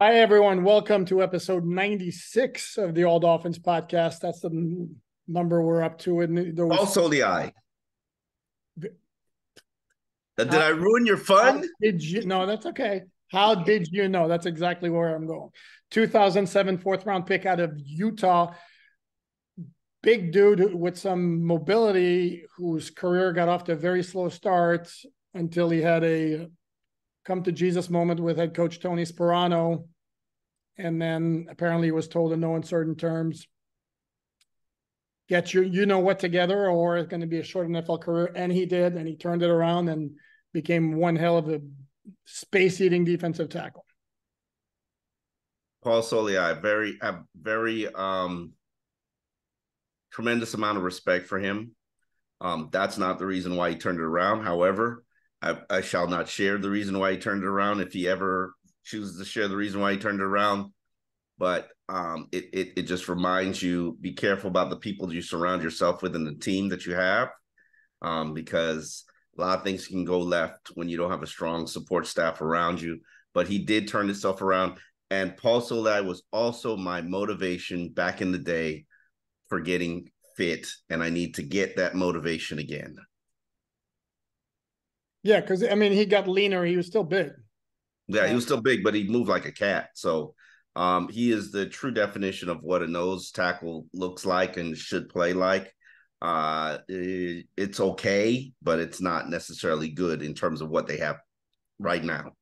Hi, everyone. Welcome to episode 96 of the All Dolphins podcast. That's the n- number we're up to. And there was, Also the oh, eye. Did I ruin your fun? did you? No, that's okay. How did you know? That's exactly where I'm going. 2007 fourth round pick out of Utah. Big dude with some mobility, whose career got off to a very slow start until he had a come to Jesus moment with head coach Tony Sparano. And then apparently he was told in no uncertain terms, get your you know what together or it's going to be a short NFL career. And he did, and he turned it around and became one hell of a space eating defensive tackle. Paul Soliai, very, a very um, tremendous amount of respect for him. Um, that's not the reason why he turned it around. However, I, I shall not share the reason why he turned it around if he ever chooses to share the reason why he turned it around. But um, it, it it just reminds you be careful about the people you surround yourself with and the team that you have, um, because a lot of things can go left when you don't have a strong support staff around you. But he did turn himself around, and Paul Soliai was also my motivation back in the day for getting fit, and I need to get that motivation again. Yeah, because I mean he got leaner, he was still big. Yeah, he was still big, but he moved like a cat. So um, he is the true definition of what a nose tackle looks like and should play like. Uh, it- it's okay, but it's not necessarily good in terms of what they have right now.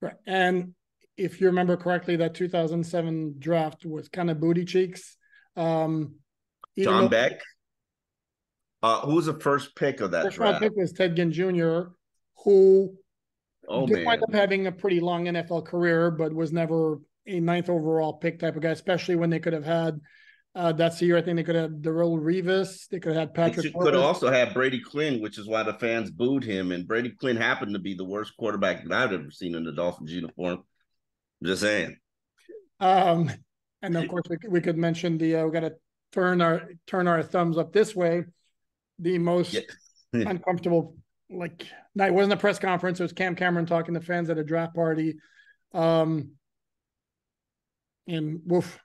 Right. And if you remember correctly, that 2007 draft was kind of booty cheeks. Um, John though Beck. Uh, who was the first pick of that First round draft? pick was Ted Ginn Jr., who Oh did man, wind up having a pretty long NFL career, but was never a ninth overall pick type of guy, especially when they could have had uh, that's the year I think they could have Darrelle Revis, they could have had Patrick. They could also have Brady Quinn, which is why the fans booed him. And Brady Quinn happened to be the worst quarterback that I've ever seen in the Dolphins uniform. Just saying. Um, and of course, we, could- we could mention the uh, we got to turn our turn our thumbs up this way. The most Yeah. uncomfortable, like, no, it wasn't a press conference. It was Cam Cameron talking to fans at a draft party. Um, and woof.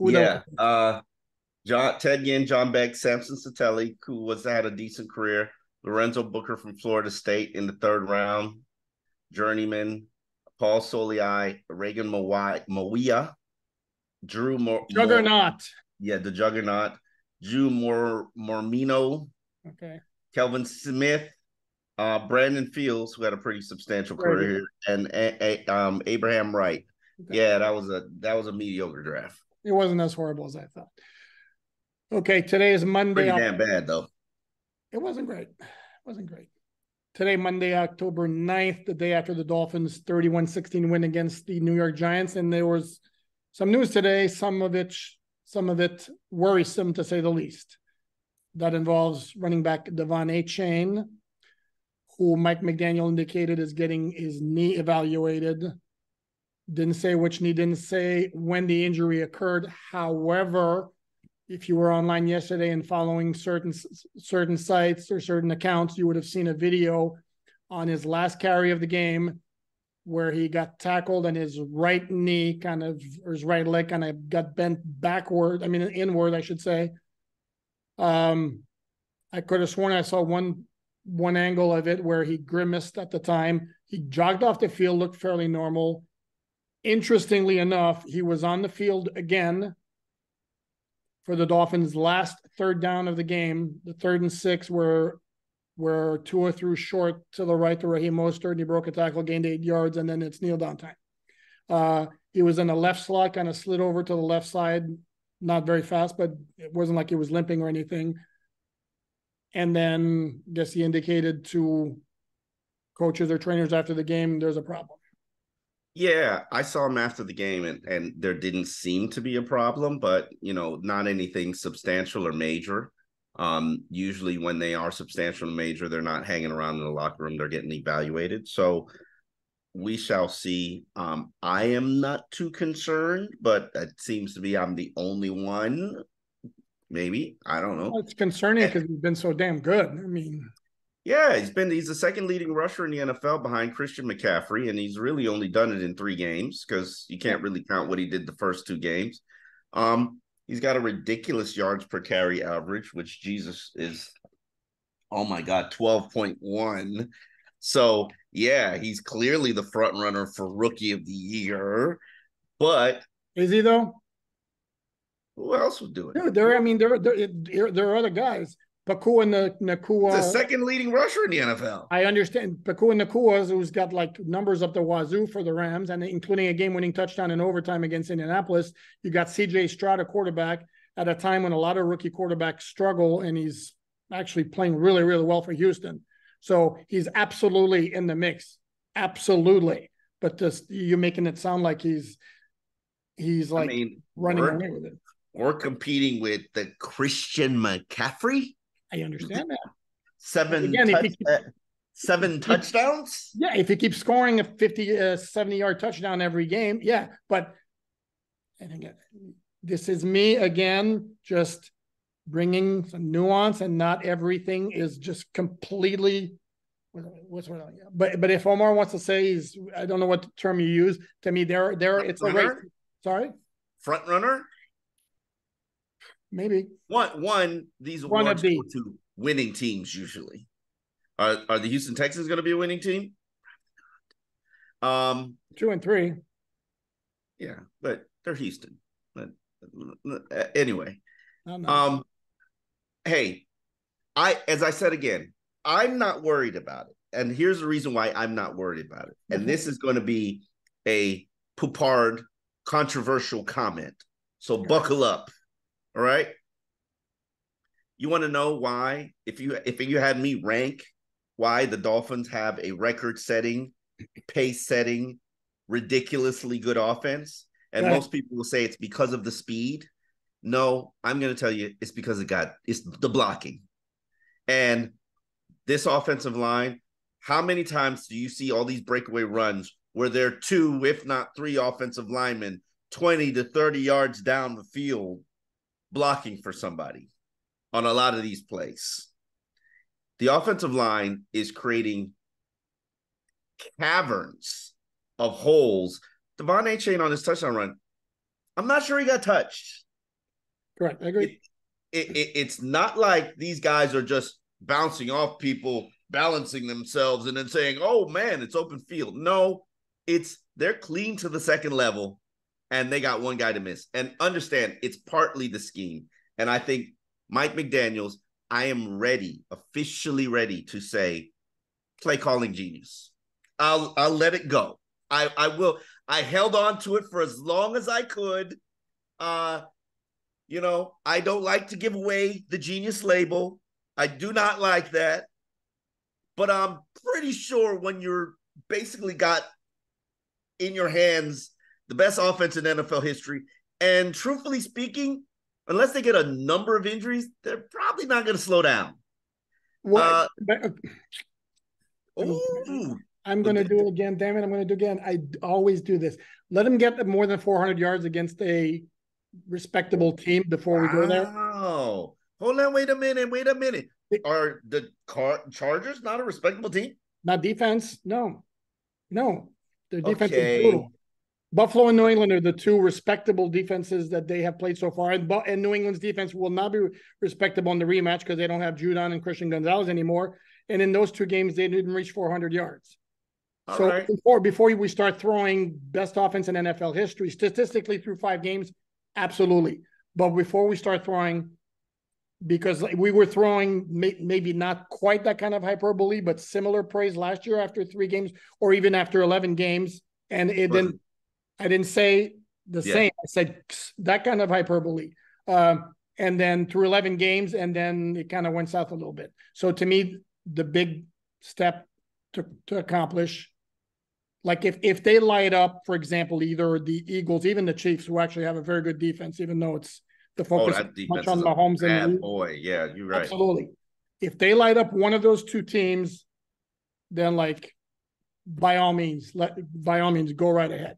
Yeah. Uh John Ted Ginn, John Beck, Samson Satele, who was had a decent career. Lorenzo Booker from Florida State in the third round. Journeyman, Paul Soliai, Reagan Maui'a, Drew Mor- Mor- Juggernaut. yeah, the juggernaut, Drew Mor- Mormino, Okay. Kelvin Smith, uh, Brandon Fields, who had a pretty substantial career, and a- a- um, Abraham Wright. Okay. Yeah, that was a that was a mediocre draft. It wasn't as horrible as I thought. Okay, today is Monday. Pretty damn bad though. It wasn't great. It wasn't great. Today, Monday, October 9th, the day after the Dolphins 31 16 win against the New York Giants. And there was some news today, some of it, some of it worrisome to say the least. That involves running back De'Von Achane, who Mike McDaniel indicated is getting his knee evaluated. Didn't say which knee, didn't say when the injury occurred. However, if you were online yesterday and following certain certain sites or certain accounts, you would have seen a video on his last carry of the game where he got tackled and his right knee kind of or his right leg kind of got bent backward. I mean inward, I should say. Um, I could have sworn I saw one one angle of it where he grimaced at the time. He jogged off the field, looked fairly normal. Interestingly enough, he was on the field again for the Dolphins' last third down of the game, the third and six, where where Tua threw short to the right to Raheem Mostert, and he broke a tackle, gained eight yards, and then it's kneel down time. Uh, he was in the left slot, kind of slid over to the left side, not very fast, but it wasn't like he was limping or anything. And then I guess he indicated to coaches or trainers after the game, there's a problem. Yeah, I saw him after the game, and and there didn't seem to be a problem, but you know, not anything substantial or major. Um, usually when they are substantial and major, they're not hanging around in the locker room; they're getting evaluated. So we shall see. Um, I am not too concerned, but it seems to be I'm the only one. Maybe I don't know. Well, it's concerning because he's been so damn good. I mean, Yeah, he's been he's the second leading rusher in the NFL behind Christian McCaffrey, and he's really only done it in three games because you can't really count what he did the first two games. Um, he's got a ridiculous yards per carry average, which Jesus is oh my god, 12.1. So yeah, he's clearly the front runner for rookie of the year. But is he though? Who else would do it? Dude, there. I mean, there, there, there are other guys. Puka and the second leading rusher in the NFL. I understand Puka and Nacua, who's got like numbers up the wazoo for the Rams, and including a game-winning touchdown in overtime against Indianapolis. You got C.J. Stroud, a quarterback, at a time when a lot of rookie quarterbacks struggle, and he's actually playing really, really well for Houston. So he's absolutely in the mix, absolutely. But just you're making it sound like he's he's like I mean, running away with it. We're competing with the Christian McCaffrey. I understand that. Seven again, touch, uh, seven touchdowns. Yeah, if he keeps scoring a 50 uh, 70 yard touchdown every game, yeah, but and again, this is me again just bringing some nuance and not everything is just completely what's what but but if Omar wants to say he's I don't know what term you use to me there there it's a race. Sorry? Front runner? Maybe one one these one awards go to winning teams usually. Are are the Houston Texans going to be a winning team? Um, two and three. Yeah, but they're Houston. But anyway, um, hey, I as I said again, I'm not worried about it, and here's the reason why I'm not worried about it. And mm-hmm. this is going to be a Poupart controversial comment, so buckle up. All right. You want to know why? If you if you had me rank why the Dolphins have a record-setting, pace-setting, ridiculously good offense, and right. most people will say it's because of the speed. No, I'm going to tell you it's because it got it's the blocking, and this offensive line. How many times do you see all these breakaway runs where there are two, if not three, offensive linemen 20 to 30 yards down the field blocking for somebody on a lot of these plays. The offensive line is creating caverns of holes. De'Von Achane on his touchdown run, I'm not sure he got touched. Correct. I agree. It, it, it, it's not like these guys are just bouncing off people, balancing themselves, and then saying, oh man, it's open field. No, it's they're clean to the second level and they got one guy to miss. And understand it's partly the scheme. And I think Mike McDaniels, I am ready, officially ready to say play calling genius. I'll I'll let it go. I I will I held on to it for as long as I could. Uh you know, I don't like to give away the genius label. I do not like that. But I'm pretty sure when you're basically got in your hands the best offense in NFL history. And truthfully speaking, unless they get a number of injuries, they're probably not going to slow down. What? Uh, I'm going to do it again. Damn it. I'm going to do it again. I always do this. Let them get more than 400 yards against a respectable team before we go there. Oh, hold on. Wait a minute. Wait a minute. Are the Car- Chargers not a respectable team? Not defense. No. No. Their defense okay. is brutal. Buffalo and New England are the two respectable defenses that they have played so far, and, and New England's defense will not be respectable in the rematch because they don't have Judon and Christian Gonzalez anymore. And in those two games, they didn't reach 400 yards. All so right. before before we start throwing best offense in NFL history, statistically through five games, absolutely. But before we start throwing, because we were throwing may, maybe not quite that kind of hyperbole, but similar praise last year after three games or even after 11 games, and it didn't I didn't say the yeah. same. I said that kind of hyperbole. Um, and then through 11 games, and then it kind of went south a little bit. So to me, the big step to, to accomplish, like if if they light up, for example, either the Eagles, even the Chiefs, who actually have a very good defense, even though it's the oh, focus oh, much on Mahomes and the, boy, yeah, you're right. Absolutely. If they light up one of those two teams, then like by all means, let by all means go right ahead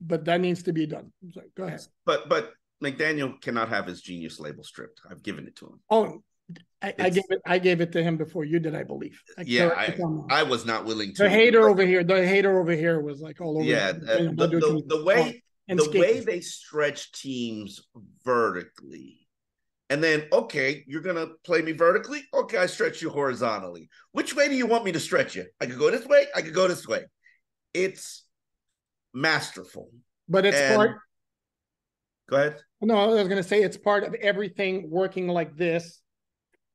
but that needs to be done. So, go ahead. But but McDaniel cannot have his genius label stripped. I've given it to him. Oh, I, I gave it. I gave it to him before you did, I believe. I yeah, I, I, was not willing to. The hater over here, the hater over here was like all over. Yeah, uh, the, the, the, way the way they stretch teams vertically, and then okay, you're gonna play me vertically. Okay, I stretch you horizontally. Which way do you want me to stretch you? I could go this way. I could go this way. It's masterful, but it's and, part. Go ahead. No, I was gonna say it's part of everything working like this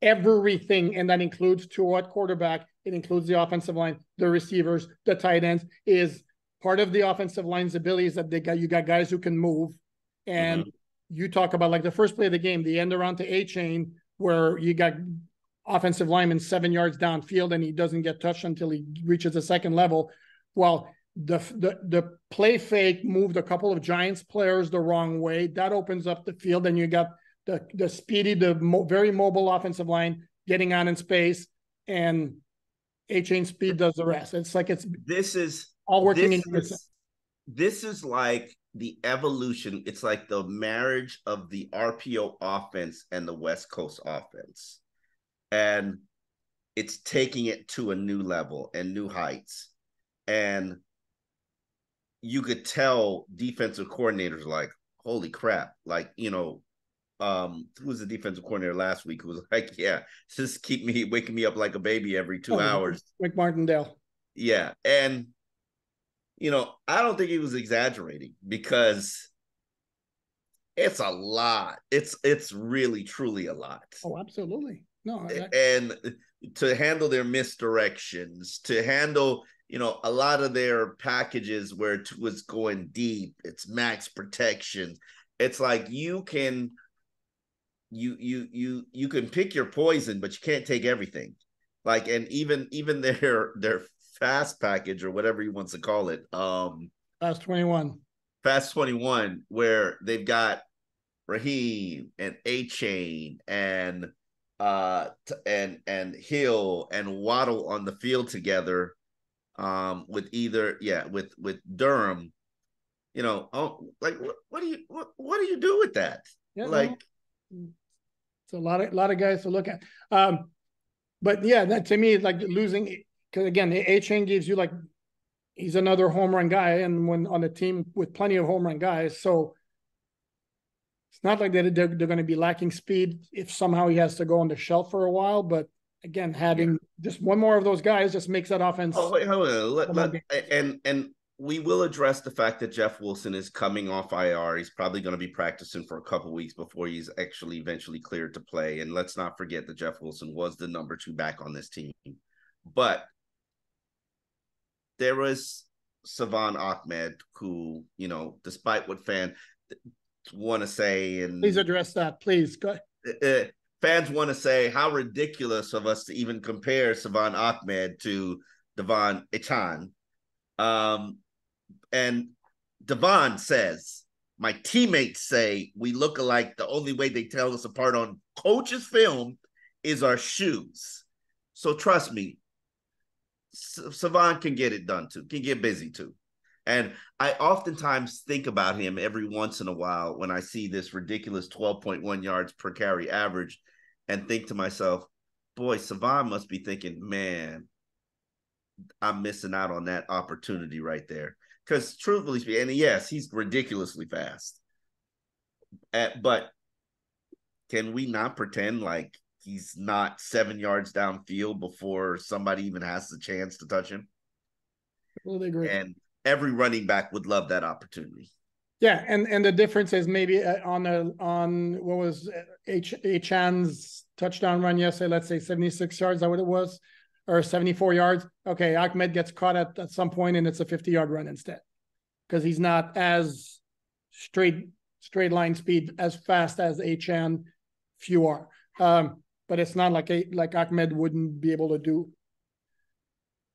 everything, and that includes to what quarterback, it includes the offensive line, the receivers, the tight ends, is part of the offensive line's abilities that they got. You got guys who can move, and mm-hmm. you talk about like the first play of the game, the end around to Achane where you got offensive lineman seven yards downfield and he doesn't get touched until he reaches the second level. Well, the, the the play fake moved a couple of Giants players the wrong way. That opens up the field, and you got the the speedy, the mo- very mobile offensive line getting on in space, and Achane speed does the rest. It's like it's this is all working in is, This is like the evolution. It's like the marriage of the RPO offense and the West Coast offense, and it's taking it to a new level and new heights, and you could tell defensive coordinators like, holy crap, like you know um who was the defensive coordinator last week who was like, Yeah, just keep me waking me up like a baby every two oh, hours. Wink Martindale. Yeah. And you know, I don't think he was exaggerating because it's a lot. It's it's really truly a lot. Oh, absolutely. No, I... and to handle their misdirections, to handle you know a lot of their packages where it was going deep, it's max protection. It's like you can you you you you can pick your poison, but you can't take everything. Like and even even their their fast package or whatever you wants to call it. Um Fast 21. Fast 21, where they've got Raheem and Achane and uh and and Hill and Waddle on the field together um with either yeah with with Durham you know oh like what, what do you what, what do you do with that yeah, like it's a lot of a lot of guys to look at. Um, but yeah, that to me is like losing because again, Achane gives you like he's another home run guy, and when on a team with plenty of home run guys, so it's not like they're they're, they're going to be lacking speed if somehow he has to go on the shelf for a while. But again, having yeah. just one more of those guys just makes that offense. Oh wait, hold on. Let, let, and and we will address the fact that Jeff Wilson is coming off IR. He's probably going to be practicing for a couple weeks before he's actually eventually cleared to play. And let's not forget that Jeff Wilson was the number two back on this team. But there was Salvon Ahmed, who, you know, despite what fans want to say, and please address that, please. Go uh, fans want to say how ridiculous of us to even compare Salvon Ahmed to De'Von Achane. Um, and De'Von says, my teammates say we look alike. The only way they tell us apart on coach's film is our shoes. So trust me, Salvon can get it done too, can get busy too. And I oftentimes think about him every once in a while when I see this ridiculous 12.1 yards per carry average and think to myself, boy, Salvon must be thinking, man, I'm missing out on that opportunity right there because truthfully speaking, and yes, he's ridiculously fast. At, but can we not pretend like he's not seven yards downfield before somebody even has the chance to touch him? Well, agree. And every running back would love that opportunity. Yeah, and and the difference is maybe uh, on a on what was uh, H Achane's touchdown run yesterday. Let's say seventy six yards. Is that what it was? Or 74 yards. Okay, Ahmed gets caught at, at some point and it's a 50 yard run instead because he's not as straight straight line speed as fast as Achane few are. Um, but it's not like a, like Ahmed wouldn't be able to do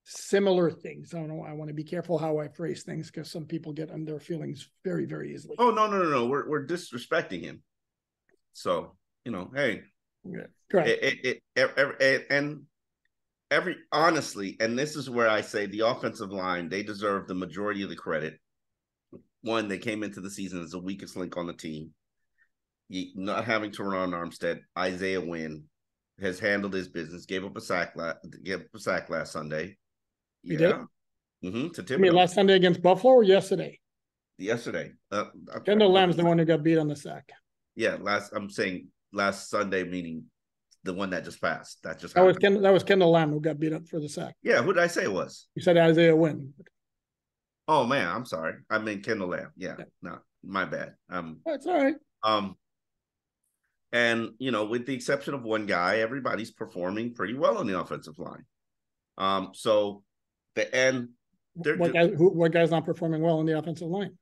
similar things. I don't know. I want to be careful how I phrase things because some people get under feelings very, very easily. Oh no, no, no, no. We're we're disrespecting him. So you know, hey, yeah, correct. It, it, it, it, and every honestly, and this is where I say the offensive line, they deserve the majority of the credit. One, they came into the season as the weakest link on the team. Not having to run on Armstead, Isaiah Wynn has handled his business. Gave up a sack last gave up a sack last Sunday. He did? Mm-hmm. To I mean, last Sunday against Buffalo or yesterday? yesterday. Uh, uh, Kendall Lamm's the one who got beat on the sack. Yeah, last I'm saying last Sunday, meaning the one that just passed. That just That was happened. Ken, that was Kendall Lamm who got beat up for the sack. yeah. Who did I say it was? You said Isaiah Wynn. Oh man, I'm sorry. I mean Kendall Lamm. Yeah, Yeah. no, my bad. Um, That's all right. um, and you know, with the exception of one guy, everybody's performing pretty well on the offensive line. Um, so the end, What guy, who, what guy's not performing well on the offensive line?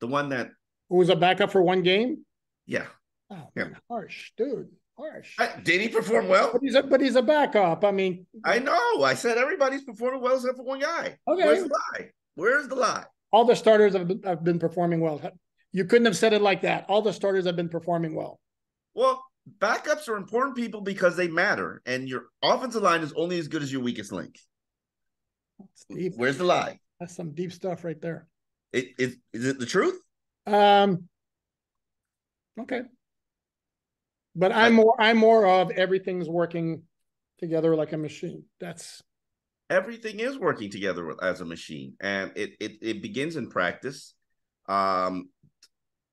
the one that, Who was a backup for one game? yeah, Oh, Yeah. man, harsh, dude, harsh. I- did he perform well? But he's a, but he's a backup. I mean, I know. I said everybody's performing well except for one guy. Okay. Where's the lie? Where's the lie? all the starters have been, have been performing well. You couldn't have said it like that. All the starters have been performing well. Well, backups are important people because they matter, and your offensive line is only as good as your weakest link. Where's the lie? That's some deep stuff right there. It, it, is it the truth? Um. Okay. But I'm more. I'm more of everything's working together like a machine. That's everything is working together as a machine and it, it it begins in practice um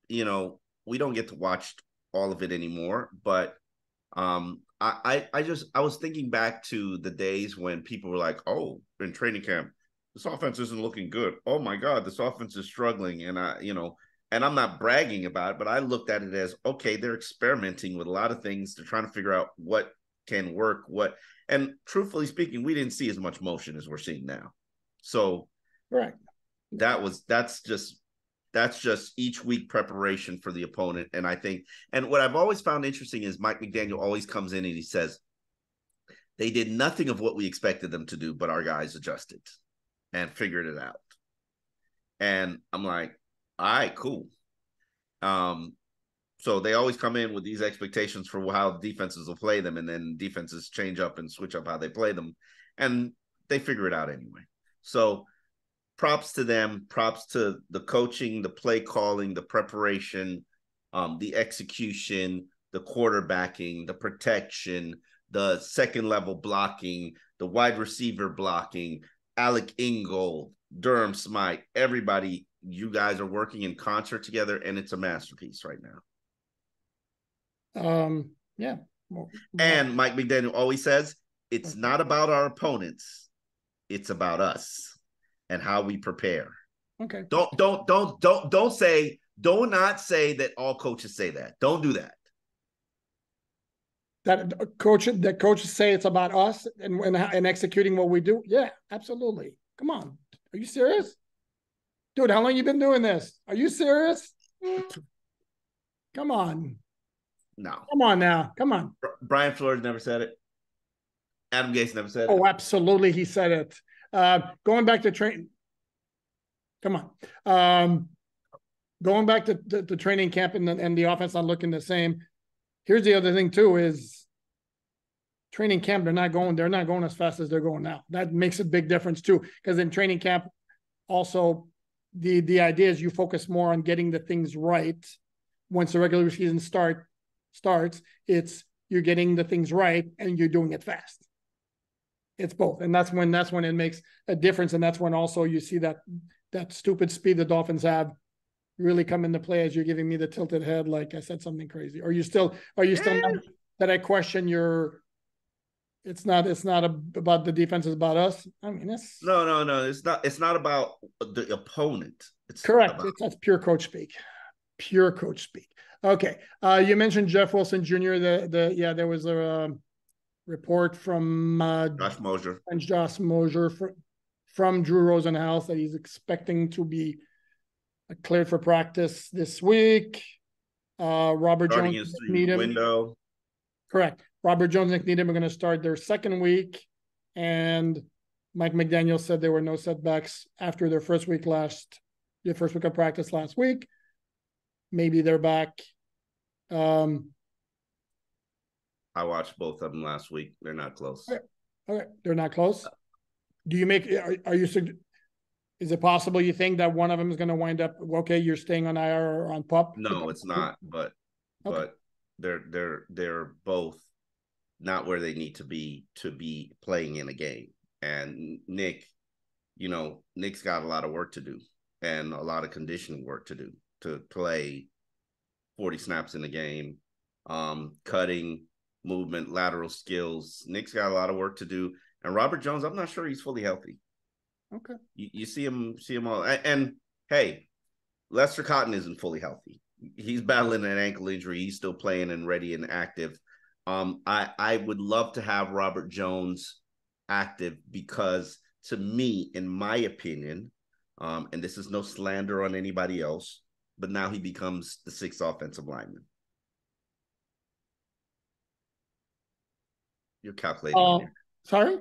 you know we don't get to watch all of it anymore but um I, I i just i was thinking back to the days when people were like oh in training camp this offense isn't looking good oh my god this offense is struggling and i you know and i'm not bragging about it but i looked at it as okay they're experimenting with a lot of things they're trying to figure out what can work what and truthfully speaking, we didn't see as much motion as we're seeing now. So right. that was that's just that's just each week preparation for the opponent. And I think and what I've always found interesting is Mike McDaniel always comes in and he says they did nothing of what we expected them to do, but our guys adjusted and figured it out. And I'm like, all right, cool. Um, so they always come in with these expectations for how defenses will play them, and then defenses change up and switch up how they play them, and they figure it out anyway. So props to them, props to the coaching, the play calling, the preparation, um, the execution, the quarterbacking, the protection, the second level blocking, the wide receiver blocking, Alec Ingold, Durham Smythe, everybody, you guys are working in concert together, and it's a masterpiece right now. Um. Yeah. Well, And Mike McDaniel always says it's not about our opponents, it's about us and how we prepare. okay. Don't don't don't don't don't say don't not say that all coaches say that. Don't do that. That coach, that coaches say it's about us and and, and executing what we do. Yeah, absolutely. Come on, are you serious, dude? How long you been doing this? Are you serious? Come on, No. come on now, come on. Brian Flores never said it. Adam Gase never said it. Oh, absolutely, he said it. Uh, going back to train. Come on. Um, going back to, to, to training camp and the, and the offense not looking the same. Here's the other thing too is training camp. They're not going. They're not going as fast as they're going now. That makes a big difference too. Because in training camp, also the the idea is you focus more on getting the things right. Once the regular season start starts, it's you're getting the things right and you're doing it fast it's both and that's when that's when it makes a difference and that's when also you see that that stupid speed the dolphins have really come into play as you're giving me the tilted head like i said something crazy are you still are you still not, that i question your it's not it's not a, about the defense it's about us i mean it's No, no, no. It's not it's not about the opponent. It's correct about- it's, that's pure coach speak pure coach speak okay uh you mentioned jeff wilson jr the the yeah there was a um, report from uh Josh Mosier. and Josh Mosier from, from Drew Rosenhaus that he's expecting to be cleared for practice this week. Uh, Robert Starting Jones, Needham, window. correct. Robert Jones, Nick Needham are going to start their second week, and Mike McDaniel said there were no setbacks after their first week last, the first week of practice last week. Maybe they're back. Um, I watched both of them last week. They're not close. Okay, they're not close. Do you make? Are, are you? Is it possible you think that one of them is going to wind up? Okay, you're staying on IR or on pup. No, it's not. But Okay. but they're they're they're both not where they need to be to be playing in a game. And Nick, you know, Nick's got a lot of work to do and a lot of conditioning work to do to play 40 snaps in the game, um, cutting, movement, lateral skills. Nick's got a lot of work to do. And Robert Jones, I'm not sure he's fully healthy. Okay. You, you see him, see him all. And, and hey, Lester Cotton isn't fully healthy. He's battling an ankle injury. He's still playing and ready and active. Um, I I would love to have Robert Jones active because to me, in my opinion, um, and this is no slander on anybody else, but now he becomes the sixth offensive lineman. You're calculating. Uh, sorry.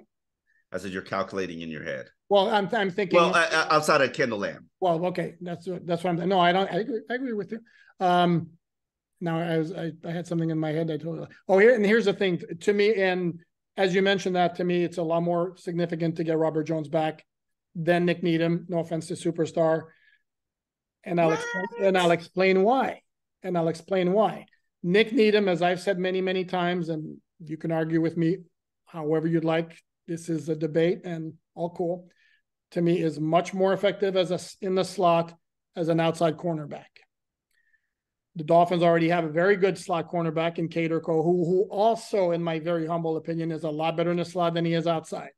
I said you're calculating in your head. Well, I'm I'm thinking. Well, uh, outside of Kendall Lamm. Well, okay, that's that's what I'm. No, I don't. I agree. I agree with you. Um, now I was I, I had something in my head. I told you. Oh, here and here's the thing to me. And as you mentioned that to me, it's a lot more significant to get Robert Jones back than Nick Needham. No offense to superstar. And I'll explain, and I'll explain why. And I'll explain why. Nick Needham, as I've said many many times, and you can argue with me however you'd like. This is a debate, and all cool to me is much more effective as a in the slot as an outside cornerback. The Dolphins already have a very good slot cornerback in Kohou, who, who also, in my very humble opinion, is a lot better in the slot than he is outside.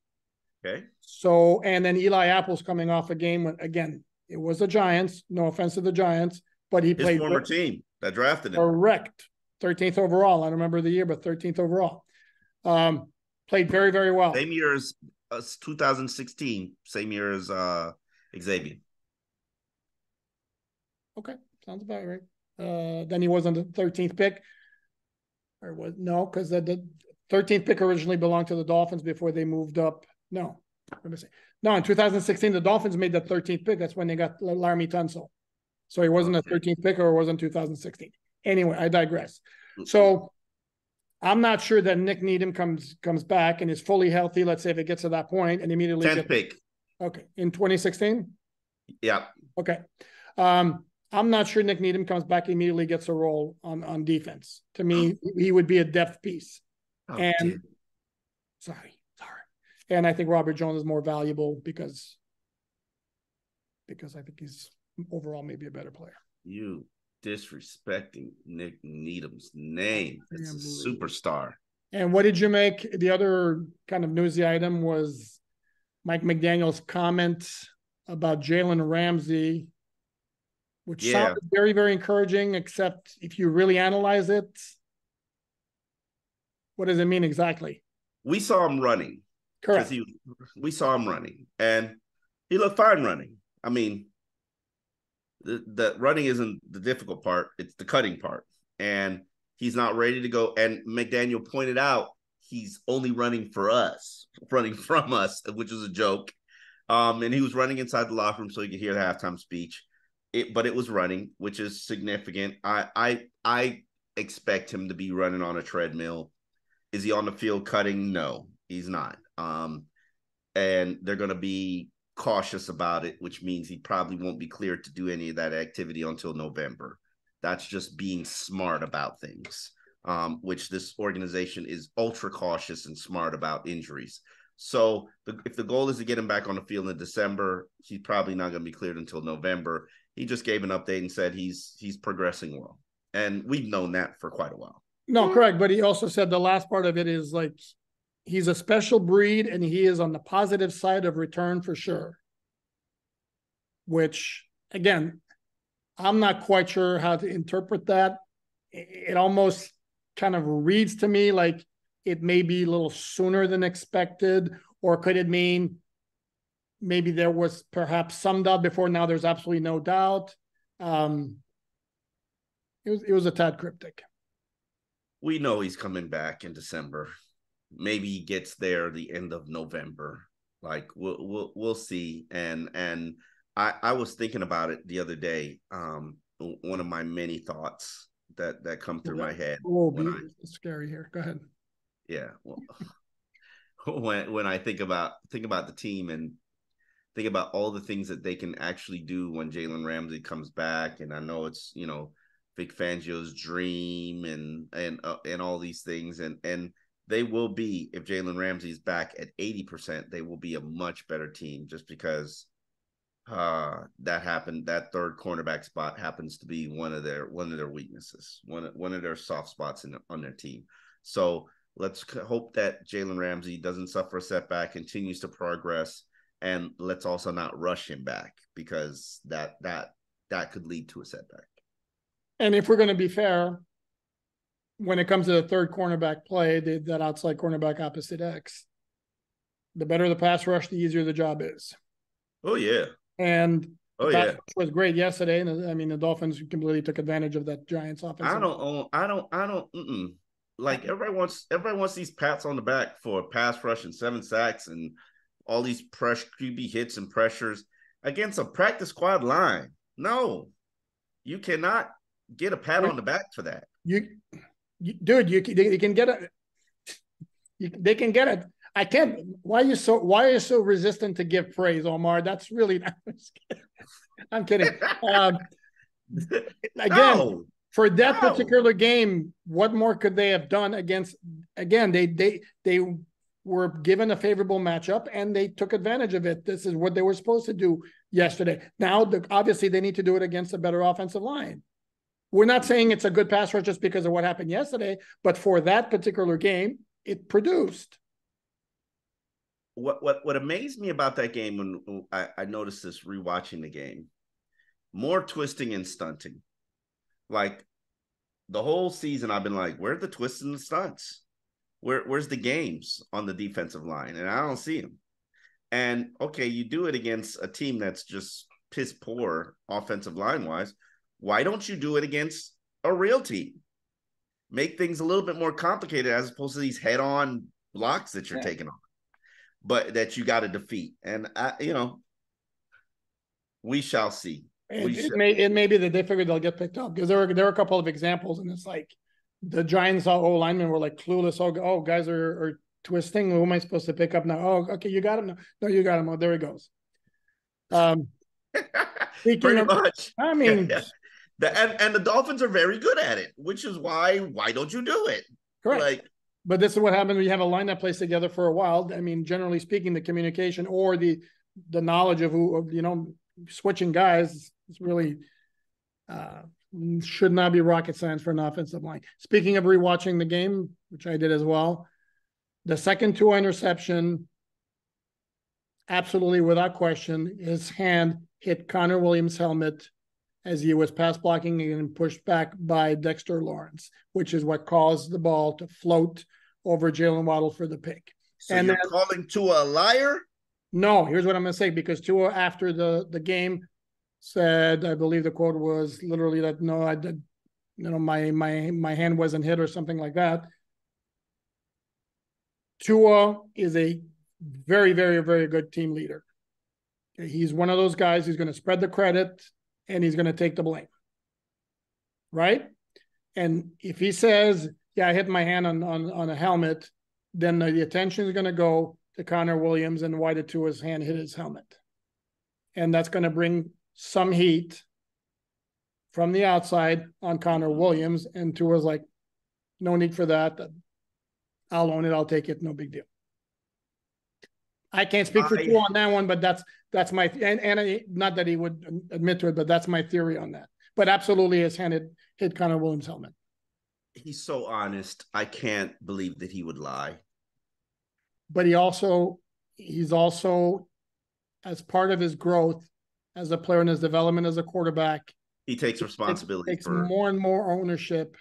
Okay. So, and then Eli Apple's coming off a game when, again, it was the Giants. No offense to the Giants, but he His played former team that drafted him. correct. 13th overall. I don't remember the year, but 13th overall. Um, played very, very well. Same year as uh, 2016, same year as uh, Xavien. Okay, sounds about right. Uh, then he was on the 13th pick. Or was no, because the, the 13th pick originally belonged to the Dolphins before they moved up. No, let me see. No, in 2016, the Dolphins made the 13th pick. That's when they got Laremy Tunsil. So he wasn't a 13th pick or it wasn't 2016. Anyway, I digress. So I'm not sure that Nick Needham comes comes back and is fully healthy. Let's say if it gets to that point and immediately 10th gets- pick. okay in 2016. Yeah. Okay. Um, I'm not sure Nick Needham comes back immediately gets a role on on defense. To me, he would be a depth piece. Oh, And-. Sorry, sorry. And I think Robert Jones is more valuable because because I think he's overall maybe a better player. you disrespecting Nick Needham's name. It's a superstar. And what did you make? The other kind of newsy item was Mike McDaniel's comment about Jalen Ramsey, which Yeah. sounded very, very encouraging, except if you really analyze it, what does it mean exactly? We saw him running. Correct. he we saw him running and he looked fine running. I mean, the, the running isn't the difficult part, it's the cutting part. And he's not ready to go. And McDaniel pointed out he's only running for us, running from us, which was a joke. Um, and he was running inside the locker room so he could hear the halftime speech. It, but it was running, which is significant. I I I expect him to be running on a treadmill. Is he on the field cutting? No, he's not. Um, and they're going to be cautious about it, which means he probably won't be cleared to do any of that activity until November. That's just being smart about things, um, which this organization is ultra cautious and smart about injuries. So the, if the goal is to get him back on the field in December, he's probably not going to be cleared until November. He just gave an update and said he's he's progressing well, and we've known that for quite a while. No, correct. But he also said the last part of it is like he's a special breed and he is on the positive side of return for sure. Which again, I'm not quite sure how to interpret that. It almost kind of reads to me like it may be a little sooner than expected, or could it mean maybe there was perhaps some doubt before now there's absolutely no doubt. Um it was it was a tad cryptic. we know he's coming back in December. Maybe he gets there the end of November. Like we'll we'll we'll see. And and I I was thinking about it the other day. Um, one of my many thoughts that that come through my head. Oh, I- scary here. Go ahead. yeah. Well, when when I think about think about the team and think about all the things that they can actually do when Jalen Ramsey comes back, and I know it's you know Vic Fangio's dream and and uh, and all these things, and and they will be if Jalen Ramsey's back at 80%, they will be a much better team just because uh that happened that third cornerback spot happens to be one of their one of their weaknesses one one of their soft spots in on their team. So let's hope that Jalen Ramsey doesn't suffer a setback continues to progress and let's also not rush him back because that that that could lead to a setback. And if we're going to be fair when it comes to the third cornerback play the, that outside cornerback opposite X the better the pass rush the easier the job is oh yeah and oh yeah, was great yesterday. And I mean, the Dolphins completely took advantage of that Giants offense. I don't own. I don't. I don't. Mm-mm. Like everybody wants. Everybody wants these pats on the back for pass rush and seven sacks and all these pressure, QB hits and pressures against a practice squad line. No, you cannot get a pat on the back for that. You dude, you, you can get a. You, they can get it I can't. Why are you so? Why are you so resistant to give praise, Omar? That's really. I'm kidding. Um, again, no. for that no. particular game, what more could they have done against? Again, they they they were given a favorable matchup and they took advantage of it. This is what they were supposed to do yesterday. Now, the, obviously, they need to do it against a better offensive line. We're not saying it's a good pass rush just because of what happened yesterday, but for that particular game, it produced what what what amazed me about that game when I, I noticed this rewatching the game, more twisting and stunting. Like the whole season, I've been like, where are the twists and the stunts? Where where's the games on the defensive line? And I don't see them. And okay, you do it against a team that's just piss poor offensive line wise. Why don't you do it against a real team? Make things a little bit more complicated as opposed to these head on blocks that you're yeah. taking on but that you got to defeat. And I, you know, we shall see. We it, shall. may it may be that they figured they'll get picked up because there are there are a couple of examples, and it's like the Giants O linemen were like clueless. Oh, oh guys are, are twisting. Who am I supposed to pick up now? Oh, okay, you got him. No, no you got him. Oh, there he goes. Um, pretty of, much. I mean, yeah, yeah. The, and and the Dolphins are very good at it, which is why why don't you do it? Correct. Like but this is what happens when you have a line that plays together for a while. I mean, generally speaking, the communication or the the knowledge of who you know switching guys is really uh, should not be rocket science for an offensive line. Speaking of rewatching the game, which I did as well, the second two interception, absolutely without question, his hand hit Connor Williams' helmet as he was pass blocking and pushed back by Dexter Lawrence, which is what caused the ball to float over Jaylen Waddle for the pick. So and you're then, calling Tua a liar? No, here's what I'm going to say because Tua after the the game said, I believe the quote was literally that no, I did, you know, my my my hand wasn't hit or something like that. Tua is a very, very, very good team leader. He's one of those guys who's going to spread the credit and he's going to take the blame. Right? And if he says, "Yeah, I hit my hand on on, on a helmet," then the, the attention is going to go to Connor Williams and why did Tua's hand hit his helmet, and that's going to bring some heat from the outside on Connor Williams. And Tua's like, "No need for that. I'll own it. I'll take it. No big deal." I can't speak for I, Tua on that one, but that's that's my and and not that he would admit to it, but that's my theory on that. But absolutely, his hand hit, hit Connor Williams' helmet. He's so honest. I can't believe that he would lie. But he also he's also as part of his growth as a player and his development as a quarterback. He takes responsibility. Takes for... more and more ownership,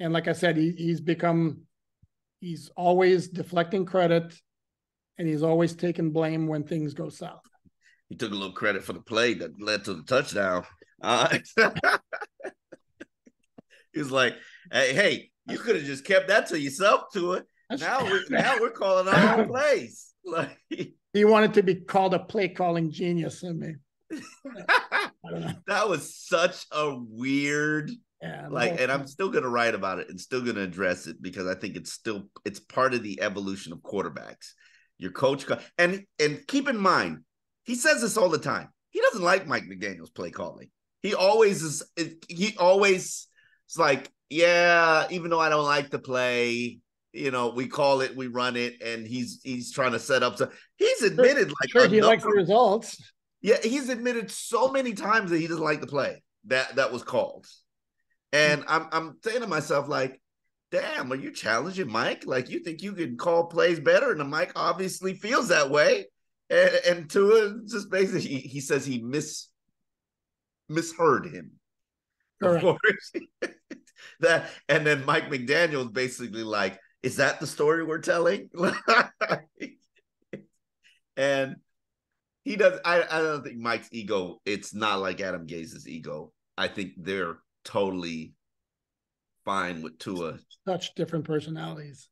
and like I said, he, he's become he's always deflecting credit and he's always taking blame when things go south. He took a little credit for the play that led to the touchdown. Uh, he's like, "Hey, hey, you could have just kept that to yourself, to it. Now we now we're calling our own plays." Like he wanted to be called a play calling genius. I mean, that was such a weird yeah, like and i'm still going to write about it and still going to address it because i think it's still it's part of the evolution of quarterbacks your coach, and and keep in mind, he says this all the time. He doesn't like Mike McDaniel's play calling. He always is. He always is like, yeah, even though I don't like the play, you know, we call it, we run it, and he's he's trying to set up. So he's admitted like sure he likes the results. Yeah, he's admitted so many times that he doesn't like the play that that was called, and hmm. I'm I'm saying to myself like, damn, are you challenging Mike? Like you think you can call plays better, and the Mike obviously feels that way, and, and Tua just basically he, he says he mis misheard him. Of course. that and then Mike McDaniel's basically like, is that the story we're telling? and he does I, I don't think Mike's ego, it's not like Adam Gase's ego. I think they're totally fine with Tua. Such different personalities.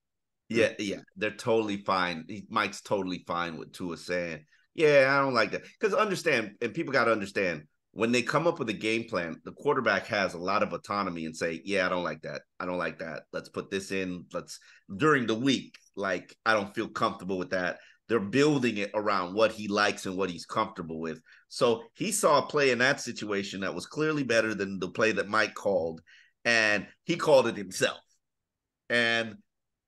Yeah, yeah, they're totally fine. He, Mike's totally fine with Tua saying, "Yeah, I don't like that." Because understand, and people got to understand, when they come up with a game plan, the quarterback has a lot of autonomy and say, "Yeah, I don't like that. I don't like that. Let's put this in. Let's during the week. Like I don't feel comfortable with that." They're building it around what he likes and what he's comfortable with. So he saw a play in that situation that was clearly better than the play that Mike called, and he called it himself. And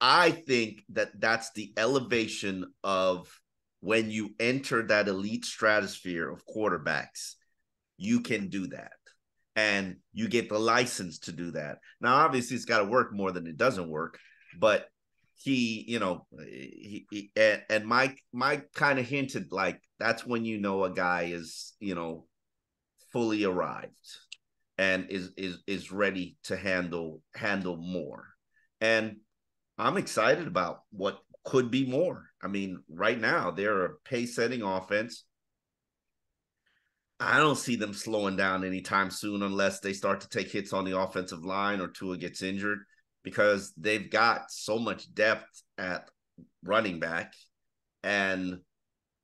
I think that that's the elevation of when you enter that elite stratosphere of quarterbacks you can do that and you get the license to do that. Now, obviously, it's got to work more than it doesn't work, but he, you know, he, he and, and Mike, Mike kind of hinted like that's when you know a guy is, you know, fully arrived and is is is ready to handle handle more. And I'm excited about what could be more. I mean, right now they're a pace setting offense. I don't see them slowing down anytime soon unless they start to take hits on the offensive line or Tua gets injured because they've got so much depth at running back. And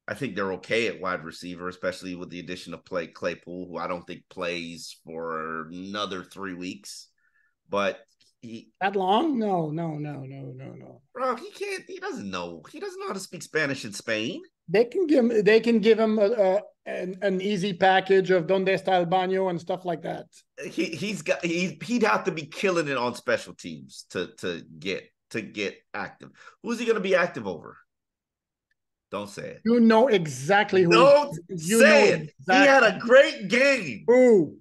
I think they're okay at wide receiver, especially with the addition of Play Claypool, who I don't think plays for another three weeks. But he that long? No, no, no, no, no, no. Bro, he can't. He doesn't know. He doesn't know how to speak Spanish in Spain. They can give him. They can give him a, a an, an easy package of donde está el baño and stuff like that. He he's got he he'd have to be killing it on special teams to to get to get active. Who's he going to be active over? Don't say it. You know exactly who. Don't you say it. Exactly. He had a great game. Who?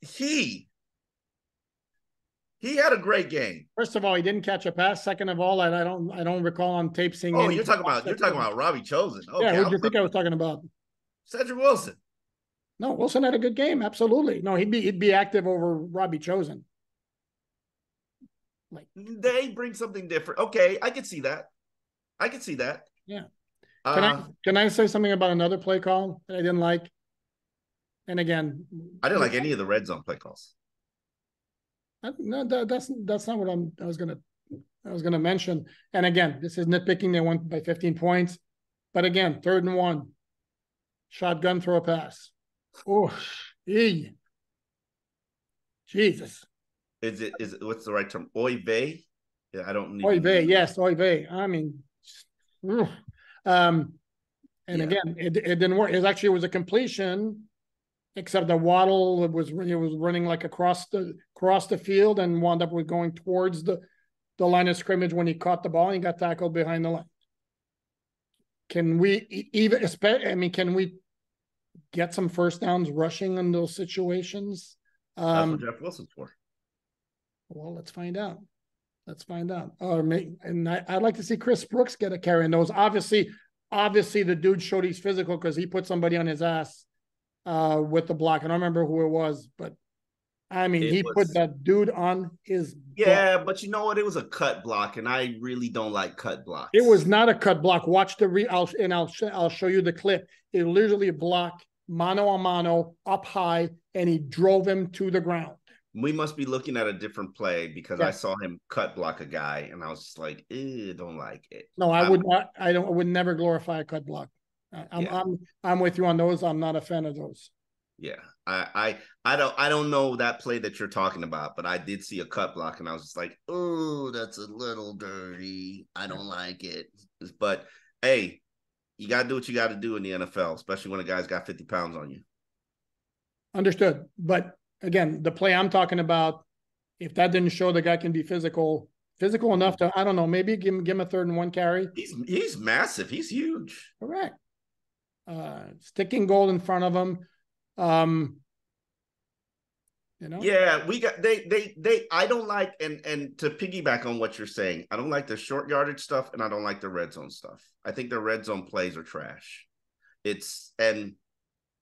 He he had a great game. First of all, he didn't catch a pass. Second of all, I, I don't I don't recall on tape seeing. Oh, you're talking about you're talking about Robbie Chosen. Okay, yeah, who do you think I was talking about? Cedric Wilson. No, Wilson had a good game. Absolutely. No, he'd be he'd be active over Robbie Chosen. Like they bring something different. Okay, I can see that. I can see that. Yeah. Can uh, I can I say something about another play call that I didn't like? And again, I didn't like any of the red zone play calls no, that, that's that's not what I'm. I was gonna. I was gonna mention. And again, this is nitpicking. They won by 15 points, but again, third and one, shotgun throw a pass. Oh, ee. Jesus. Is it? Is it? What's the right term? Oy vey. Yeah, I don't. Need oy vey. Yes, oy vey. I mean, um, and yeah. again, it, it didn't work. It actually was a completion except that Waddle was it was running like across the across the field and wound up with going towards the the line of scrimmage when he caught the ball and he got tackled behind the line. Can we even? I mean, can we get some first downs rushing in those situations? Um, That's what Jeff Wilson's for. Well, let's find out. Let's find out. Or may, and I, would like to see Chris Brooks get a carry in those. Obviously, obviously the dude showed he's physical because he put somebody on his ass uh, with the block. I don't remember who it was, but I mean, it he was, put that dude on his. Yeah, block. but you know what? It was a cut block, and I really don't like cut blocks. It was not a cut block. Watch the re. I'll and I'll sh- I'll show you the clip. It literally blocked mano a mano, up high, and he drove him to the ground. We must be looking at a different play because. I saw him cut block a guy, and I was just like, "I don't like it." No, I I'm, would not. I don't. I would never glorify a cut block. I'm yeah. I'm I'm with you on those. I'm not a fan of those. Yeah, I I I don't I don't know that play that you're talking about, but I did see a cut block and I was just like, oh, that's a little dirty. I don't like it. But hey, you got to do what you got to do in the NFL, especially when a guy's got 50 pounds on you. Understood. But again, the play I'm talking about, if that didn't show the guy can be physical, physical enough to, I don't know, maybe give him, give him a third and one carry. He's he's massive. He's huge. Correct. Uh, sticking goal in front of him. Um, you know, Yeah, we got they they they I don't like and and to piggyback on what you're saying, I don't like the short yardage stuff and I don't like the red zone stuff. I think the red zone plays are trash. It's and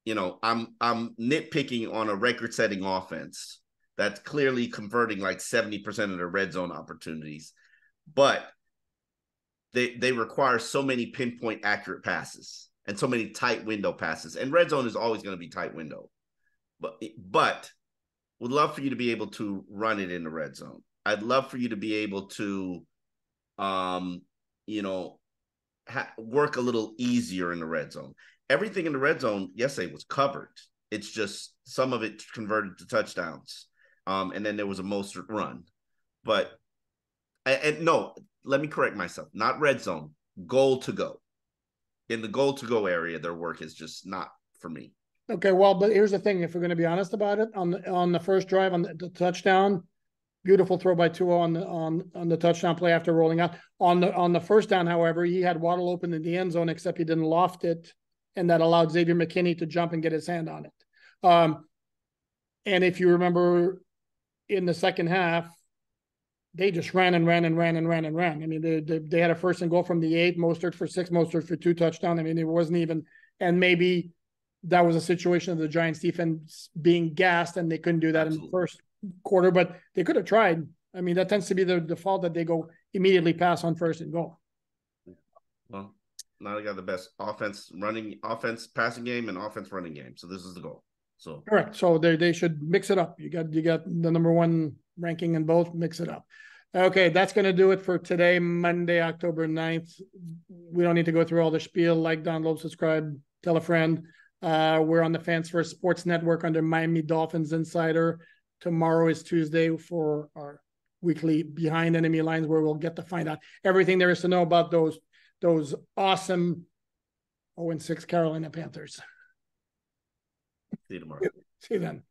you know, I'm I'm nitpicking on a record setting offense that's clearly converting like 70% of their red zone opportunities. But they they require so many pinpoint accurate passes and so many tight window passes. And red zone is always going to be tight window. But but would love for you to be able to run it in the red zone. I'd love for you to be able to, um, you know, ha- work a little easier in the red zone. Everything in the red zone yesterday was covered. It's just some of it converted to touchdowns, um, and then there was a Mostert run. But and, no, let me correct myself. Not red zone, goal to go. In the goal to go area, their work is just not for me. Okay, well, but here's the thing, if we're gonna be honest about it, on the, on the first drive, on the, the touchdown, beautiful throw by Tua on the, on, on the touchdown play after rolling out. On the, on the first down, however, he had Waddle open in the end zone, except he didn't loft it, and that allowed Xavier McKinney to jump and get his hand on it. Um, and if you remember in the second half, they just ran and ran and ran and ran and ran. I mean, they, they, they had a first and goal from the eight, Mostert for six, Mostert for two touchdown. I mean, it wasn't even, and maybe that was a situation of the Giants defense being gassed and they couldn't do that in the first quarter, but they could have tried. I mean, that tends to be the default that they go immediately pass on first and goal. Well, now they got the best offense running offense passing game and offense running game. So this is the goal. So Correct. So they, they should mix it up. You got, you got the number one ranking in both, mix it up. Okay, that's gonna do it for today, Monday, October 9th. We don't need to go through all the spiel, like, download, subscribe, tell a friend. Uh, we're on the Fans First Sports Network under Miami Dolphins Insider. Tomorrow is Tuesday for our weekly Behind Enemy Lines, where we'll get to find out everything there is to know about those, those awesome 0 and 6 Carolina Panthers. see you tomorrow. See you then.